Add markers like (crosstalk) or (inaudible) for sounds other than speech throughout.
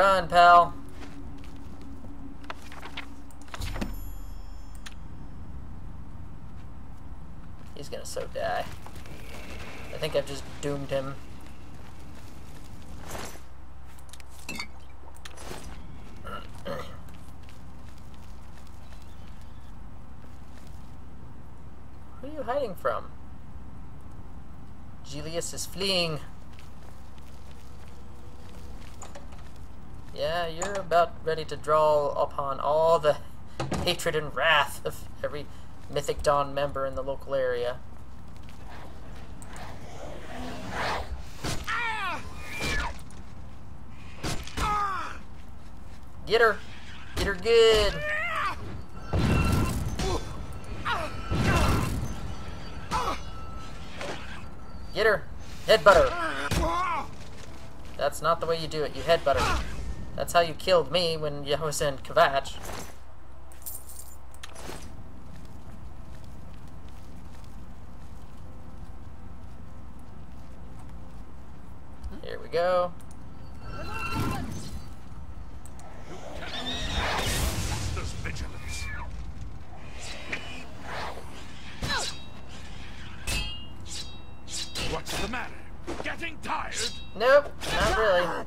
run, pal. He's gonna so die. I think I've just doomed him. Who are you hiding from? Julius is fleeing. Yeah, you're about ready to draw upon all the hatred and wrath of every Mythic Dawn member in the local area. Get her! Get her good! Get her! Headbutt her! That's not the way you do it. You headbutt her. That's how you killed me when you was in Kvatch. Here we go. What's the matter? Getting tired? Nope, not really.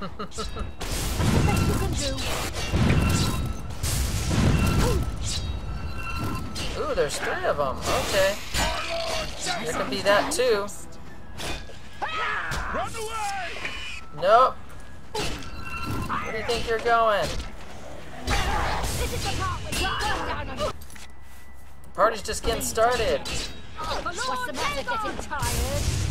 Best you can do. Ooh, there's three of them. Okay. There can be that too. Run away! Nope. Where do you think you're going? The part where you go down on Party's just getting started. What's the matter getting tired?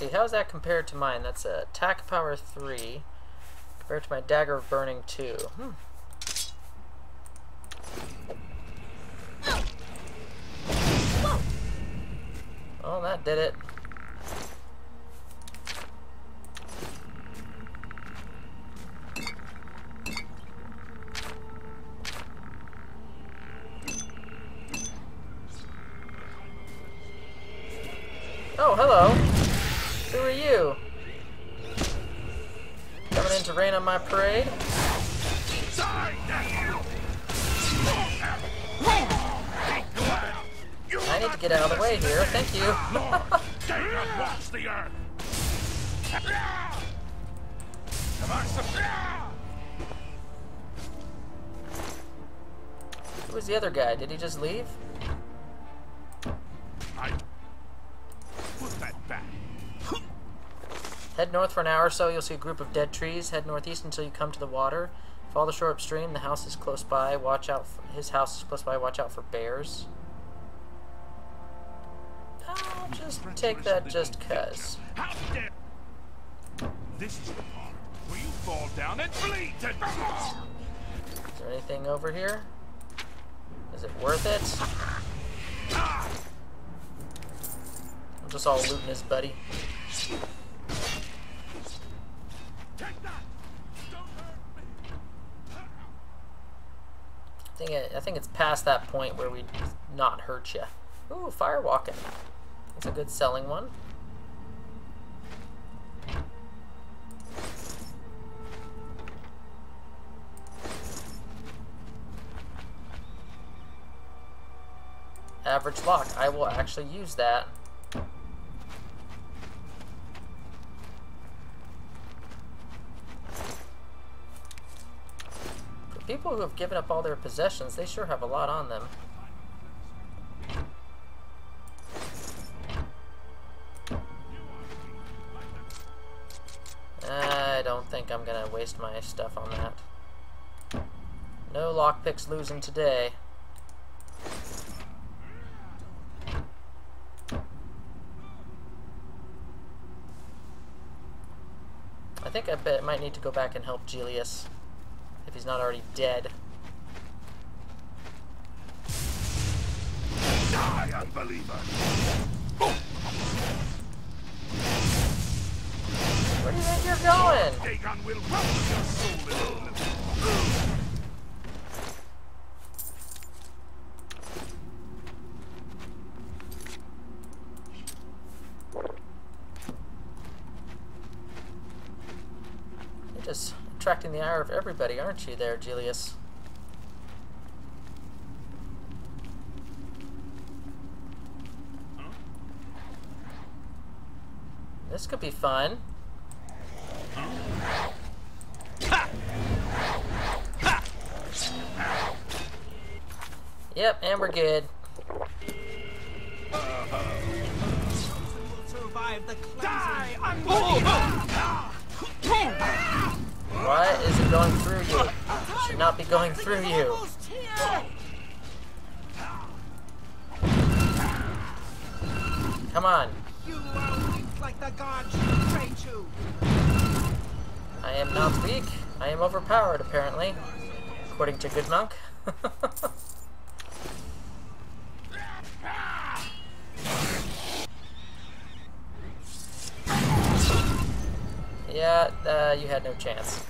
Actually, how's that compared to mine? That's a attack power 3 compared to my dagger of burning 2. Hmm. Well, that did it. Just leave? I put that back. Head north for an hour or so, you'll see a group of dead trees. Head northeast until you come to the water. Follow the shore upstream. The house is close by. Watch out. For, his house is close by. Watch out for bears. I'll just take that just cuz. This is the part where you fall down and bleed to death. Is there anything over here? Is it worth it? I'm just all looting his buddy. I think it, I think it's past that point where we not hurt you. Ooh, fire walking. That's a good selling one. Average lock. I will actually use that. For people who have given up all their possessions, they sure have a lot on them. I don't think I'm gonna waste my stuff on that. No lockpicks losing today. Think I bet might need to go back and help Julius if he's not already dead. Die, unbeliever! Where do you think you're going? Dagon will rub your soul in a little. Attracting the ire of everybody, aren't you there, Julius? This could be fun. Yep, and we're good. Not be going through you. Come on. You are weak like the gods you. I am not weak. I am overpowered, apparently. According to Good Monk. (laughs) yeah, uh, you had no chance.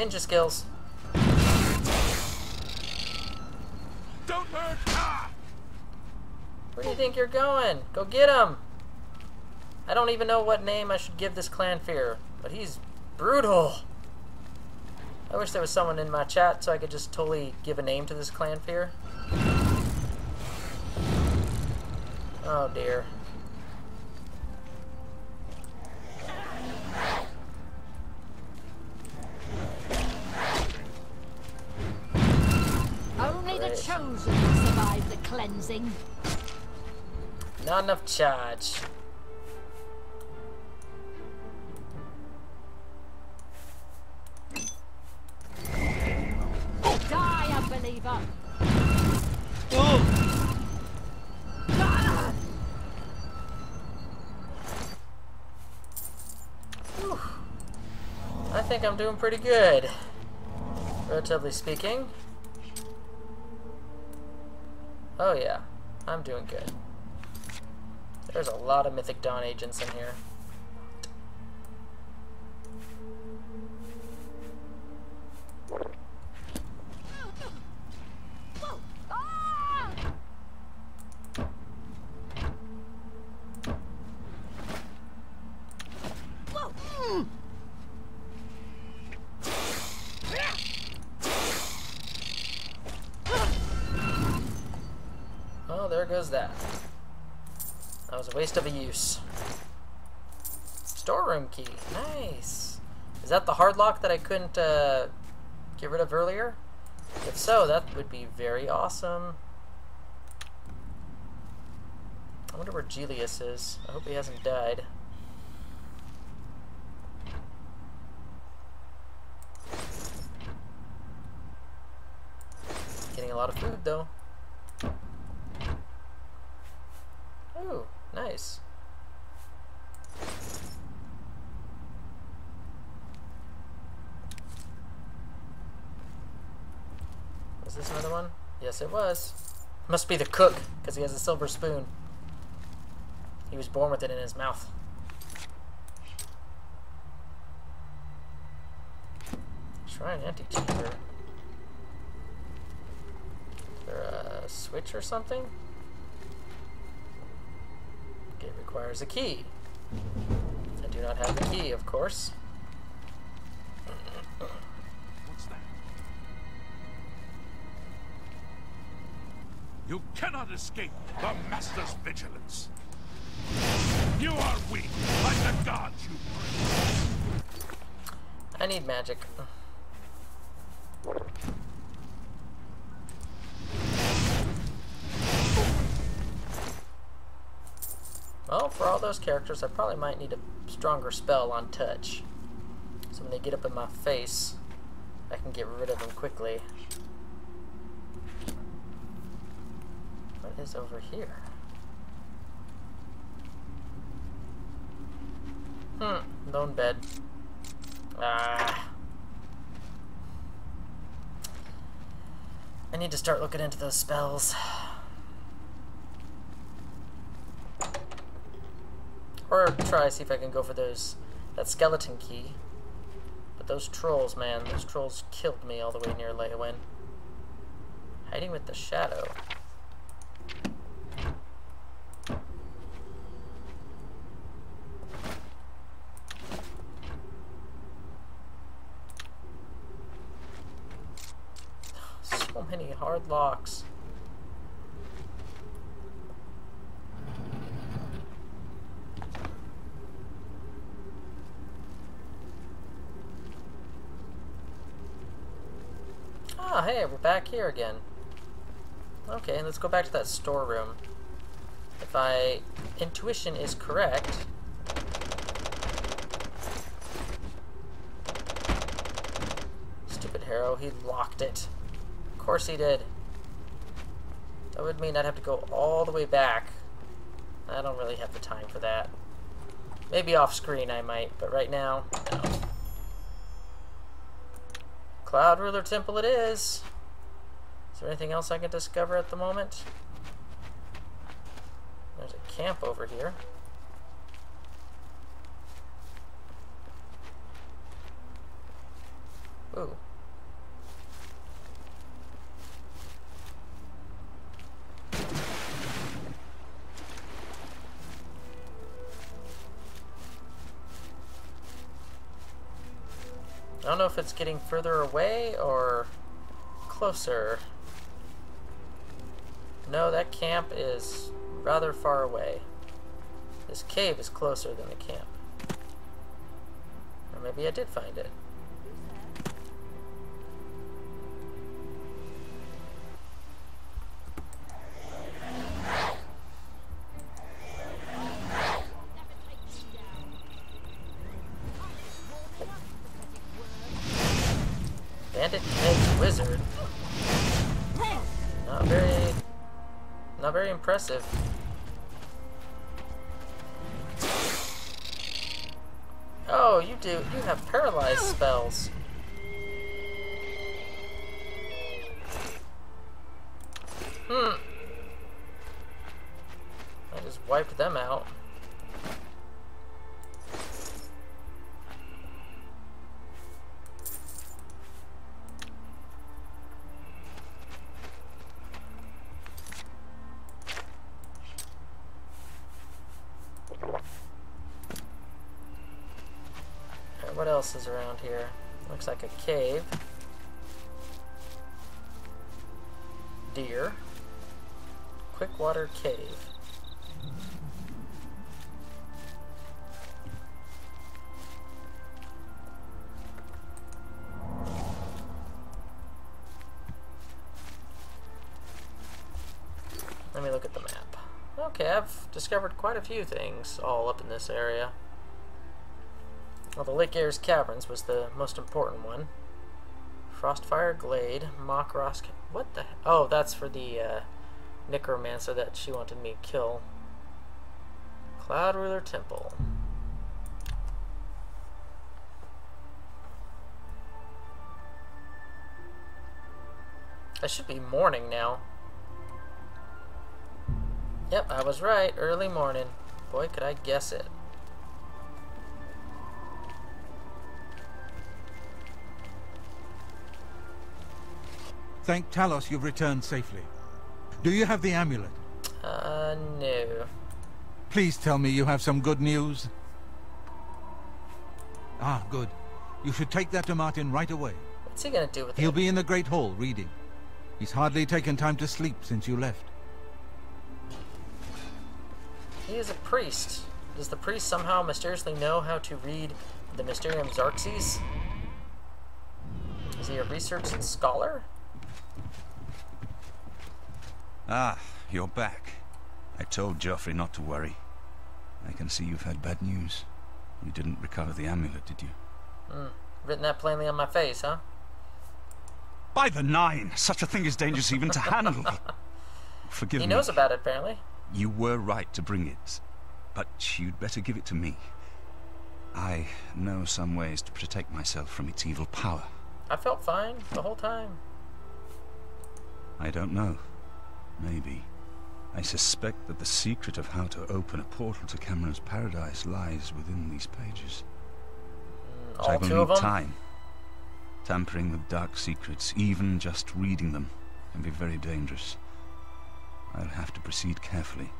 Ninja skills. Don't hurt! Ah! Where do you think you're going? Go get him! I don't even know what name I should give this Clannfear, but he's brutal. I wish there was someone in my chat so I could just totally give a name to this Clannfear. Oh dear. Chosen will survive the cleansing. Not enough charge. Die, unbeliever! I think I'm doing pretty good. Relatively speaking. Oh yeah, I'm doing good. There's a lot of Mythic Dawn agents in here. Ah! Oh, there goes that. Of a use. Storeroom key. Nice. Is that the hard lock that I couldn't uh, get rid of earlier? If so, that would be very awesome. I wonder where Julius is. I hope he hasn't died. Getting a lot of food though. Ooh, nice. Was this another one? Yes, it was. Must be the cook, because he has a silver spoon. He was born with it in his mouth. Try Shrine antechamber. Is there a switch or something? Requires a key. I do not have the key, of course. What's that? You cannot escape the Master's vigilance. You are weak, like the gods you. I need magic. Those characters, I probably might need a stronger spell on touch. So when they get up in my face, I can get rid of them quickly. What is over here? Hmm, lone bed. Ah. I need to start looking into those spells. Or try see if I can go for those that skeleton key. But those trolls, man, those trolls killed me all the way near Leyawiin. Hiding with the shadow. (gasps) So many hard locks. Hey, we're back here again. Okay, let's go back to that storeroom. If my intuition is correct... Stupid Harrow, he locked it. Of course he did. That would mean I'd have to go all the way back. I don't really have the time for that. Maybe off screen I might, but right now, no. Cloud Ruler Temple it is. Is there anything else I can discover at the moment? There's a camp over here. Ooh. If it's getting further away or closer. No, that camp is rather far away. This cave is closer than the camp. Or maybe I did find it. Wizard. Not very, not very impressive. Oh, you do. You have paralyzed spells. Hmm. I just wiped them out. Around here? Looks like a cave. Deer. Quickwater Cave. Let me look at the map. Okay, I've discovered quite a few things all up in this area. Well, the Lake Arrius Caverns was the most important one. Frostfire Glade, Mockross... What the... Oh, that's for the uh, Necromancer that she wanted me to kill. Cloud Ruler Temple. I should be morning now. Yep, I was right. Early morning. Boy, could I guess it. Thank Talos you've returned safely. Do you have the amulet? Uh, no. Please tell me you have some good news. Ah, good. You should take that to Martin right away. What's he gonna do with He'll it? be in the Great Hall reading. He's hardly taken time to sleep since you left. He is a priest. Does the priest somehow mysteriously know how to read the Mysterium Xarxes? Is he a researched scholar? Ah, you're back. I told Jauffre not to worry. I can see you've had bad news. You didn't recover the amulet, did you? Written that plainly on my face, huh? By the nine! Such a thing is dangerous even to handle. (laughs) Forgive He me. He knows about it, apparently. You were right to bring it, but you'd better give it to me. I know some ways to protect myself from its evil power. I felt fine the whole time. I don't know. Maybe. I suspect that the secret of how to open a portal to Camoran's paradise lies within these pages. But I will need time. Tampering with dark secrets, even just reading them, can be very dangerous. I'll have to proceed carefully.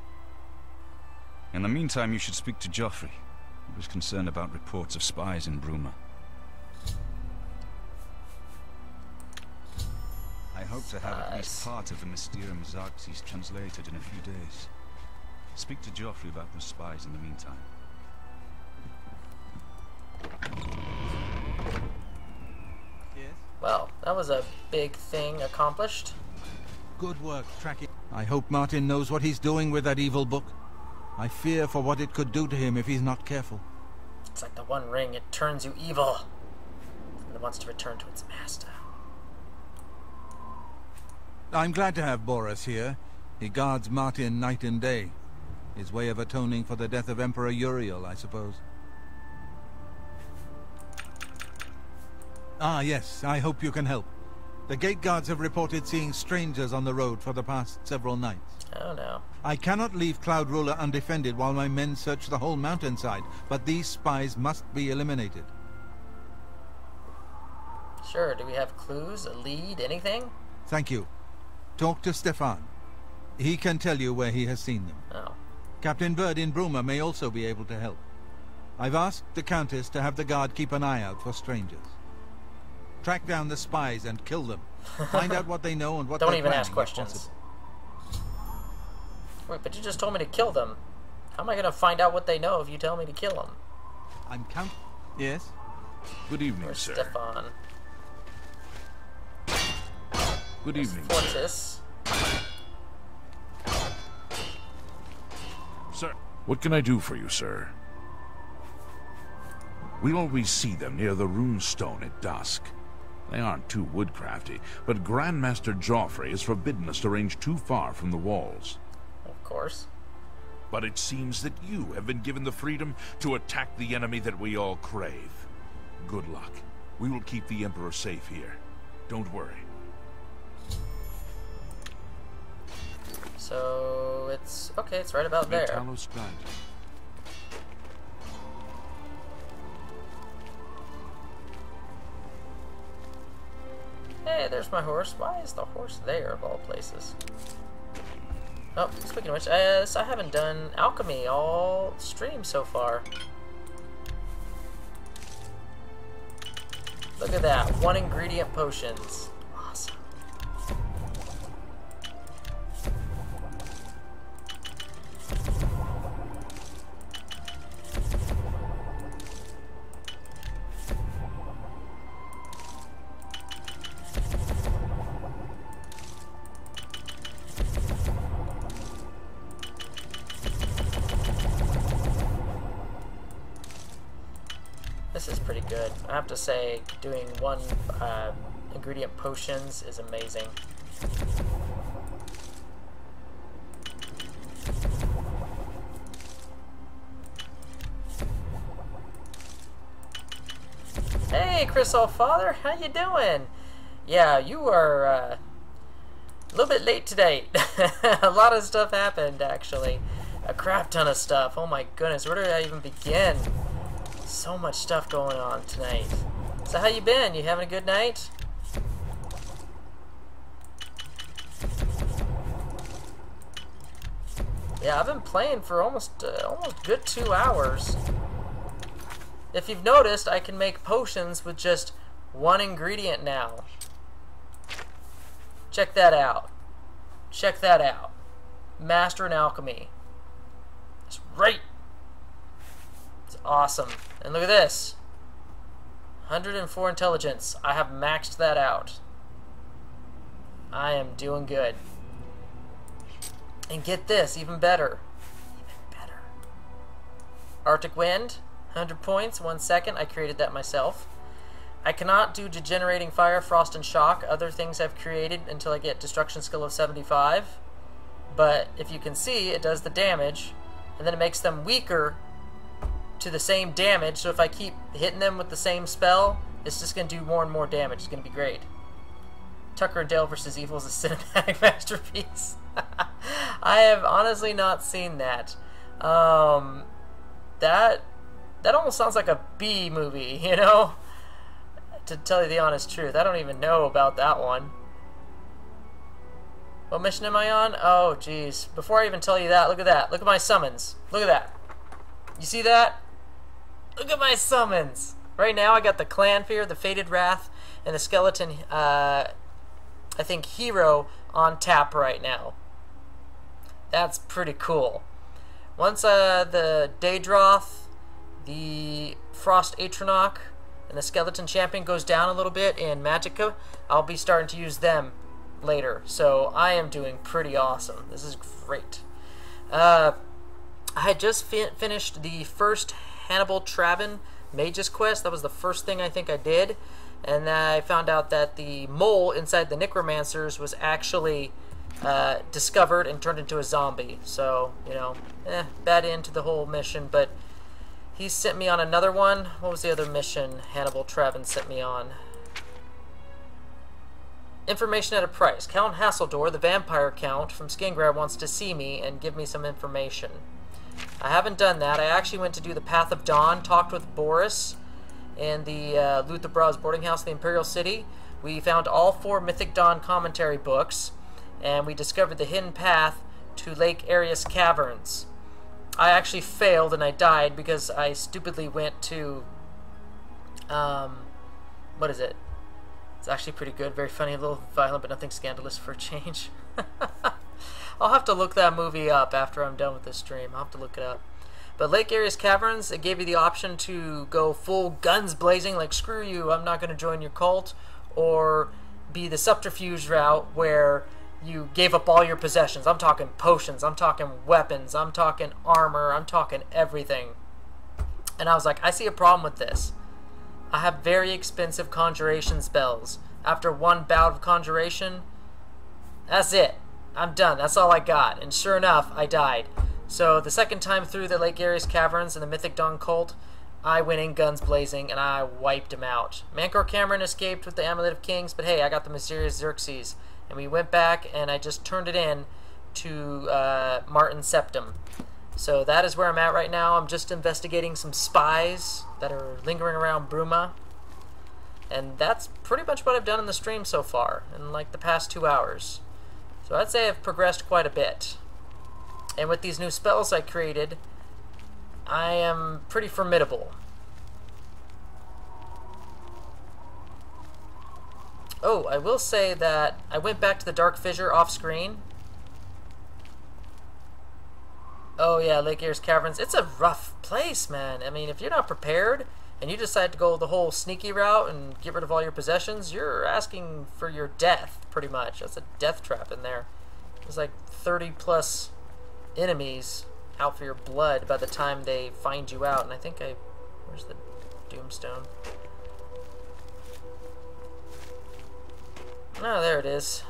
In the meantime, you should speak to Jauffre. He was concerned about reports of spies in Bruma. Hope to have at least part of the Mysterium Xarxes translated in a few days. Speak to Jauffre about the spies in the meantime. Yes? Well, that was a big thing accomplished. Good work tracking. I hope Martin knows what he's doing with that evil book. I fear for what it could do to him if he's not careful. It's like the One Ring, it turns you evil. And it wants to return to its master. I'm glad to have Baurus here. He guards Martin night and day. His way of atoning for the death of Emperor Uriel, I suppose. Ah, yes, I hope you can help. The gate guards have reported seeing strangers on the road for the past several nights. Oh no. I cannot leave Cloud Ruler undefended while my men search the whole mountainside, but these spies must be eliminated. Sure, do we have clues, a lead, anything? Thank you. Talk to Steffan. He can tell you where he has seen them. Oh. Captain Burd in Bruma may also be able to help. I've asked the Countess to have the guard keep an eye out for strangers. Track down the spies and kill them. (laughs) Find out what they know and what they Don't they're even ask planning, if questions. Wait, but you just told me to kill them. How am I gonna find out what they know if you tell me to kill them? I'm count. Yes. Good evening, Where's sir. Steffan? Good evening, sir. Fortis. Sir, what can I do for you, sir? We always see them near the runestone at dusk. They aren't too woodcrafty, but Grandmaster Jauffre has forbidden us to range too far from the walls. Of course. But it seems that you have been given the freedom to attack the enemy that we all crave. Good luck. We will keep the Emperor safe here. Don't worry. So it's okay. It's right about there. Talos guide you. Hey, there's my horse. Why is the horse there of all places? Oh, speaking of which, uh, I haven't done alchemy all stream so far. Look at that, one ingredient potions. Say, doing one uh, ingredient potions is amazing. Hey, Chris Allfather, how you doing? Yeah, you are uh, a little bit late today. (laughs) a lot of stuff happened, actually. A crap ton of stuff. Oh my goodness, where do I even begin? So much stuff going on tonight. So how you been? You having a good night? Yeah, I've been playing for almost uh, almost good two hours. If you've noticed, I can make potions with just one ingredient now. Check that out. Check that out. Master in Alchemy. It's right. It's awesome. And look at this. 104 intelligence. I have maxed that out. I am doing good. And get this, even better. Even better. Arctic Wind, 100 points, one second. I created that myself. I cannot do Degenerating Fire, Frost, and Shock, other things I've created until I get Destruction Skill of 75. But if you can see, it does the damage, and then it makes them weaker to the same damage. So if I keep hitting them with the same spell, it's just going to do more and more damage. It's going to be great. Tucker and Dale versus Evil is a (laughs) cinematic masterpiece. (laughs) I have honestly not seen that. Um, that that almost sounds like a B movie, (laughs) you know? To tell you the honest truth, I don't even know about that one. What mission am I on? Oh, jeez. Before I even tell you that, look at that. Look at my summons. Look at that. You see that? Look at my summons. Right now, I got the Clannfear, the Faded Wraith, and the Skeleton, uh, I think, Hero on tap right now. That's pretty cool. Once uh, the Daedroth, the Frost Atronach, and the Skeleton Champion goes down a little bit in Magicka, I'll be starting to use them later. So I am doing pretty awesome. This is great. Uh, I had just fi finished the first Hannibal Traven Mage's Quest. That was the first thing I think I did. And I found out that the mole inside the Necromancers was actually uh, discovered and turned into a zombie. So, you know, eh, bad end to the whole mission. But he sent me on another one. What was the other mission Hannibal Traven sent me on? Information at a price. Count Hassildor, the vampire count from Skingrad, wants to see me and give me some information. I haven't done that. I actually went to do the Path of Dawn, talked with Baurus in the uh, Luther Broad's boarding house, the Imperial City. We found all four Mythic Dawn commentary books, and we discovered the hidden path to Lake Arrius Caverns. I actually failed and I died because I stupidly went to, um, what is it? It's actually pretty good, very funny, a little violent, but nothing scandalous for a change. (laughs) I'll have to look that movie up after I'm done with this stream. I'll have to look it up. But Lake Arrius Caverns, it gave you the option to go full guns blazing, like screw you, I'm not going to join your cult, or be the subterfuge route where you gave up all your possessions. I'm talking potions, I'm talking weapons, I'm talking armor, I'm talking everything. And I was like, I see a problem with this. I have very expensive conjuration spells. After one bout of conjuration, that's it. I'm done. That's all I got. And sure enough, I died. So the second time through the Lake Arrius Caverns and the Mythic Dawn cult, I went in guns blazing and I wiped him out. Mankar Camoran escaped with the Amulet of Kings, but hey, I got the mysterious Xarxes. And we went back and I just turned it in to uh, Martin Septim. So that is where I'm at right now. I'm just investigating some spies that are lingering around Bruma. And that's pretty much what I've done in the stream so far, in like the past two hours. So I'd say I've progressed quite a bit. And with these new spells I created, I am pretty formidable. Oh, I will say that I went back to the Dark Fissure off screen. Oh yeah, Lake Arrius Caverns. It's a rough place, man. I mean, if you're not prepared and you decide to go the whole sneaky route and get rid of all your possessions, you're asking for your death, pretty much. That's a death trap in there. There's like 30 plus enemies out for your blood by the time they find you out. And I think I... Where's the Doomstone? Oh, there it is.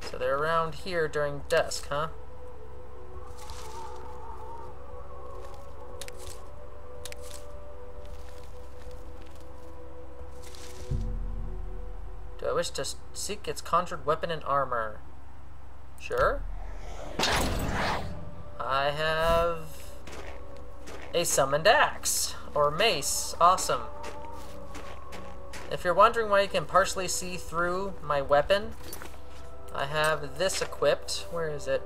So they're around here during dusk, huh? Wish to seek its conjured weapon and armor? Sure. I have a summoned axe or mace. Awesome. If you're wondering why you can partially see through my weapon, I have this equipped. Where is it?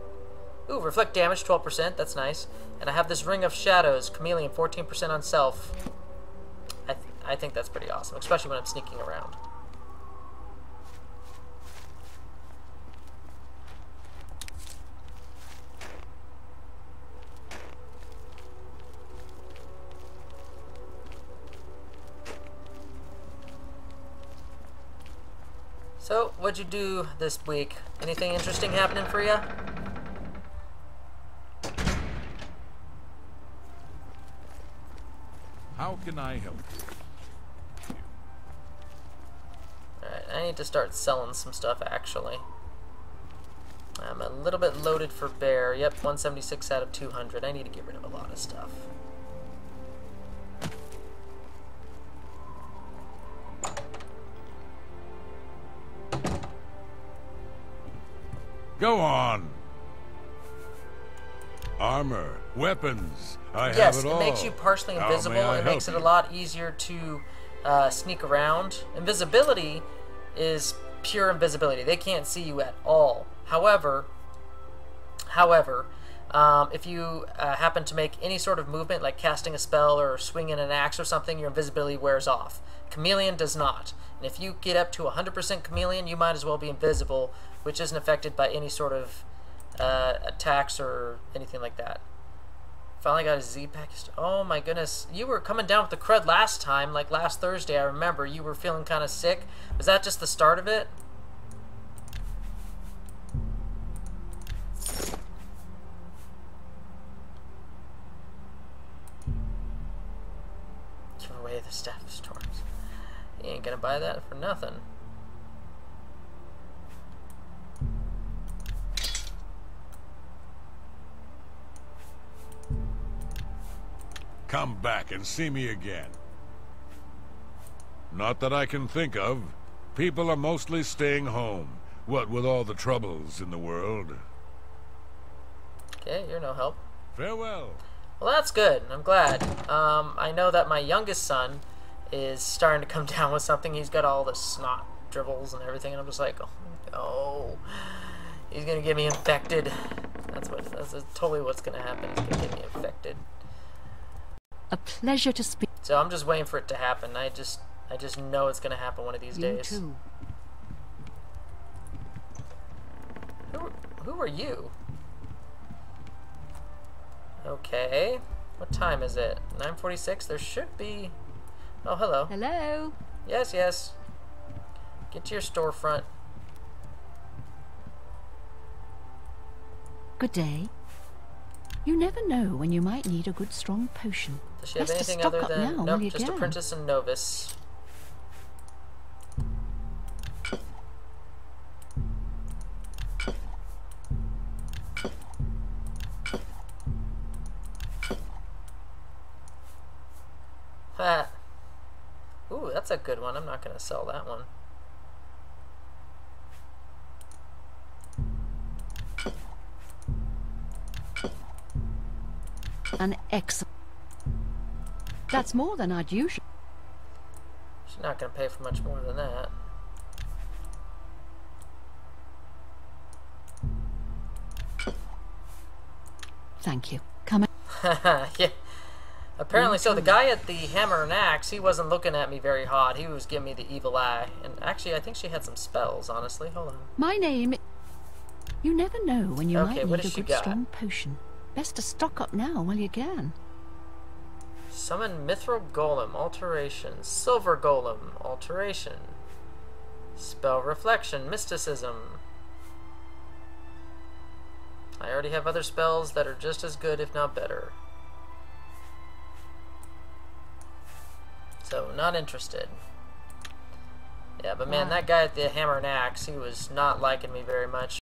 Ooh, reflect damage 12%. That's nice. And I have this Ring of Shadows, Chameleon, 14% on self. I, th I think that's pretty awesome, especially when I'm sneaking around. What'd you do this week? Anything interesting happening for you? How can I help? you? Alright, I need to start selling some stuff, actually. I'm a little bit loaded for bear. Yep, 176 out of 200. I need to get rid of a lot of stuff. Go on. Armor, weapons. I yes, have it it all. makes you partially invisible. It makes it a lot easier to uh, sneak around. Invisibility is pure invisibility. They can't see you at all. However, however, um, if you uh, happen to make any sort of movement, like casting a spell or swinging an axe or something, your invisibility wears off. Chameleon does not. And if you get up to 100% chameleon, you might as well be invisible, which isn't affected by any sort of uh, attacks or anything like that. Finally got a Z package. Oh my goodness. You were coming down with the crud last time, like last Thursday, I remember. You were feeling kind of sick. Was that just the start of it? Away the Staff of Storms. You ain't gonna buy that for nothing. Come back and see me again. Not that I can think of. People are mostly staying home. What with all the troubles in the world. Okay, you're no help. Farewell. Well, that's good. I'm glad. Um, I know that my youngest son is starting to come (laughs) down with something. He's got all the snot dribbles and everything, and I'm just like, oh no, he's gonna get me infected. That's what. That's totally what's gonna happen. He's gonna get me infected. A pleasure to speak. So I'm just waiting for it to happen. I just, I just know it's gonna happen one of these You days. too. Who, who are you? Okay. What time is it? 9:46. There should be. Oh, hello. Hello. Yes, yes. Get to your storefront. Good day. You never know when you might need a good strong potion. Does she have Best anything other than now nope? Just apprentice and novice. Ha. Ooh, that's a good one. I'm not gonna sell that one. An excellent. That's more than I'd usually. She's not gonna pay for much more than that. Thank you. Come. (laughs) yeah. Apparently, so the mm-hmm. guy at the hammer and axe, he wasn't looking at me very hot. He was giving me the evil eye. And actually, I think she had some spells, honestly. Hold on. My name. You never know when you Okay, might need a good got? strong potion. Best to stock up now while you can. Summon Mithril Golem, alteration. Silver Golem, alteration. Spell Reflection, mysticism. I already have other spells that are just as good, if not better. So, not interested. Yeah, but man, that guy at the hammer and axe, he was not liking me very much.